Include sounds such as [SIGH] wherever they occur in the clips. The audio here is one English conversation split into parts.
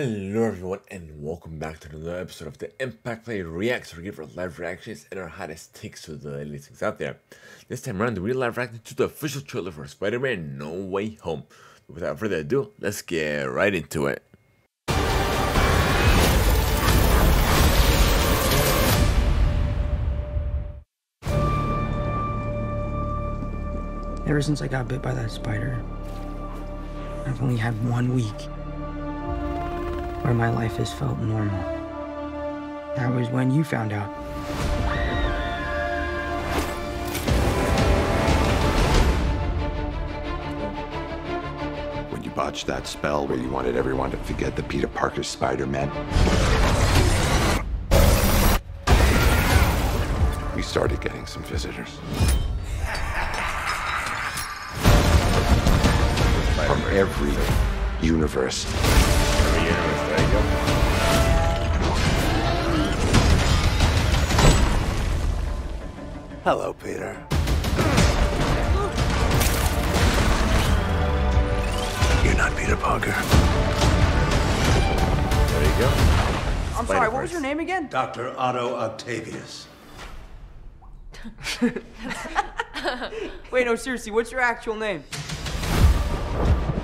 everyone and welcome back to another episode of the Impact Play Reacts where we give our live reactions and our hottest takes to the latest things out there. This time around we live reacting to the official trailer for Spider-Man No Way Home. Without further ado, let's get right into it. Ever since I got bit by that spider, I've only had one week where my life has felt normal. That was when you found out. When you botched that spell where you wanted everyone to forget the Peter Parker Spider-Man. We started getting some visitors. From every universe. Every universe, there you go. Hello, Peter. You're not Peter Parker. There you go. I'm sorry, what was your name again? Dr. Otto Octavius. [LAUGHS] Wait, no, seriously, what's your actual name?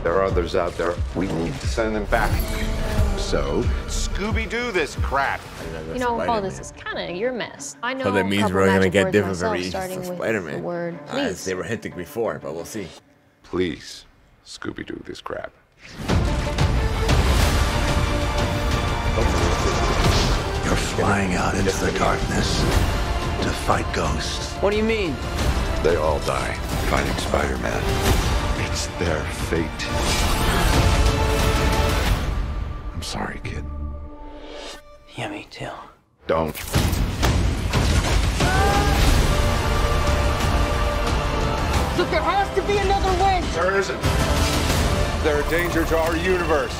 There are others out there. We need to send them back. So, Scooby-Doo this crap. You know, all this is kind of your mess. I know. So that means we're gonna get different myself, variations starting for with Spider-Man. The word uh, As please. they were hinting before, but we'll see. Please, Scooby-Doo this crap. You're flying out into the darkness to fight ghosts. What do you mean? They all die fighting Spider-Man. It's their fate. I'm sorry, kid. Yeah, me too. Don't. Look, there has to be another way! There isn't. They're a danger to our universe.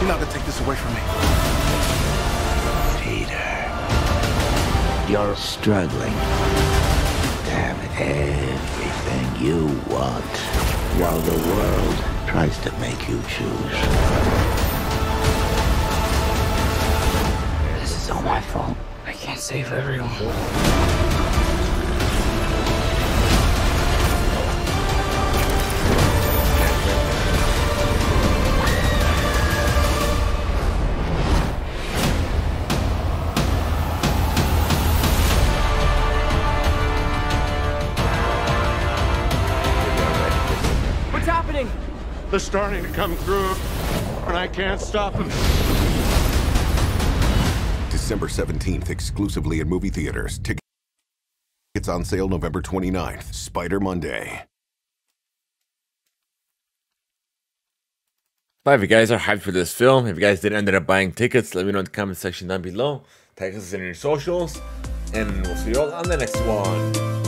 You're not gonna take this away from me. Peter. You're struggling to have everything you want while the world tries to make you choose. Can't save everyone. What's happening? They're starting to come through, and I can't stop them. December 17th, exclusively in movie theaters. Tickets on sale November 29th. Spider Monday. But if you guys are hyped for this film, if you guys did end up buying tickets, let me know in the comment section down below. Tag us in your socials, and we'll see you all on the next one.